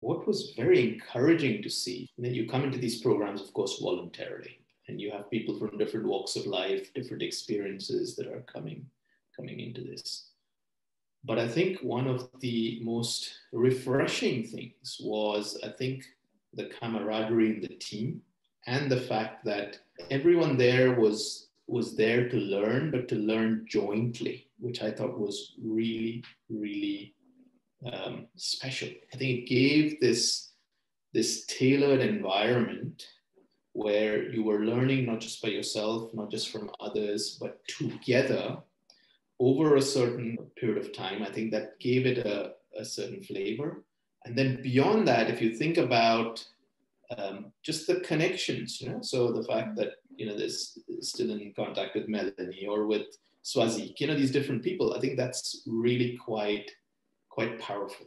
what was very encouraging to see that you come into these programs, of course, voluntarily, and you have people from different walks of life, different experiences that are coming coming into this. But I think one of the most refreshing things was, I think, the camaraderie in the team and the fact that everyone there was was there to learn, but to learn jointly, which I thought was really, really um, special. I think it gave this this tailored environment where you were learning not just by yourself, not just from others, but together over a certain period of time. I think that gave it a, a certain flavor. And then beyond that, if you think about um, just the connections, you know, so the fact that, you know, there's still in contact with Melanie or with Swazik, you know, these different people, I think that's really quite, quite powerful.